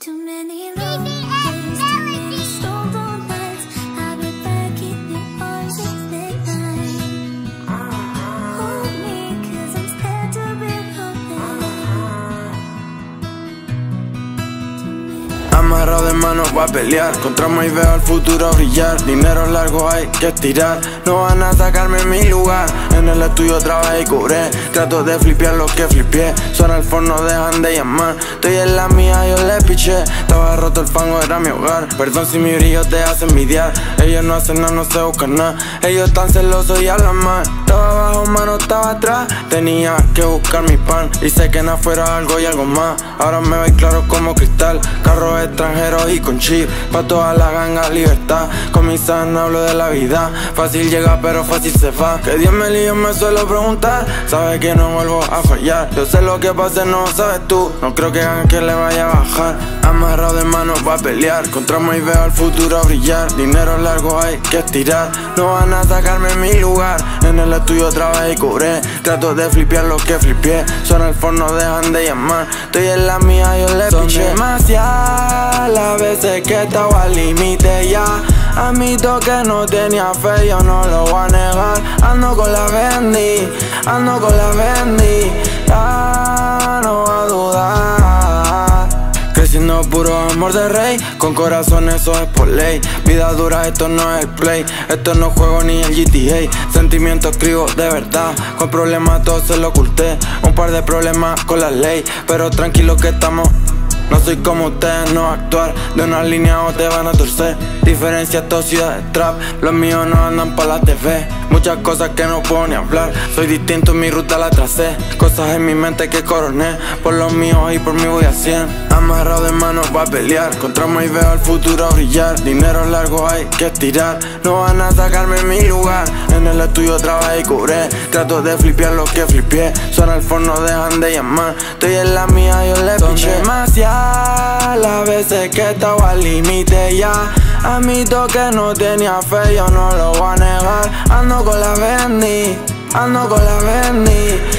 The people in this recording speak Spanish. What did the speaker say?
Too many long lonely. Amarrado de manos voy a pelear. Contra y veo el futuro brillar. Dinero largo hay que estirar No van a sacarme mi lugar. En el estudio trabajé y cobré Trato de flipear lo que flipeé. Suena el forno, dejan de llamar. Estoy en la mía, yo le piché. Estaba roto el fango, era mi hogar. Perdón si mi brillo te hace envidiar. Ellos no hacen nada, no se buscan nada. Ellos están celosos y hablan mal Estaba abajo, mano, estaba atrás. Tenía que buscar mi pan Y sé que en afuera algo y algo más. Ahora me veis claro como cristal Carros extranjeros y con chip. Pa' toda la ganga libertad. Con mi sana hablo de la vida. Fácil llega pero fácil se va. Que Dios me lío me suelo preguntar. Sabe que no vuelvo a fallar. Yo sé lo que pase, no sabes tú. No creo que hagan que le vaya a bajar. Amarrado de manos va a pelear. Contra y veo el futuro brillar. Dinero largo hay que estirar. No van a sacarme mi En el estudio trabajé y cobré. Trato de flipear lo que flipeé. Suena el forno, dejan de llamar. Estoy en la mía, yo le Son demasiadas las veces que estaba al límite ya. Admito que no tenía fe, yo no lo voy a negar. Ando con la Bendy, ando con la Bendy Creciendo puro amor de rey. Con corazón eso es por ley. Vida dura, esto no es el play. Esto no juego ni el GTA Sentimientos escribo de verdad. Con problemas todo se lo oculté. Un par de problemas con la ley. Pero tranquilo que estamos. No soy como ustedes, no actuar. De una línea o te van a torcer. Diferencia, todo ciudad trap. Los míos no andan pa' la TV Muchas cosas que no puedo ni hablar. Soy distinto, mi ruta la tracé. Cosas en mi mente que coroné. Por los míos y por mí voy a 100 Amarrado de manos va a pelear. Contra y veo el futuro brillar. Dinero largo hay que estirar No van a sacarme mi lugar. En el estudio trabajé y cobré Trato de flipear lo que flipeé. Suena el forno, dejan de llamar. Estoy en la mía, yo le piché demasiadas las veces que estaba al límite ya Admito que no tenía fe, yo no lo voy a negar. Ando con la Bendy, ando con la Bendy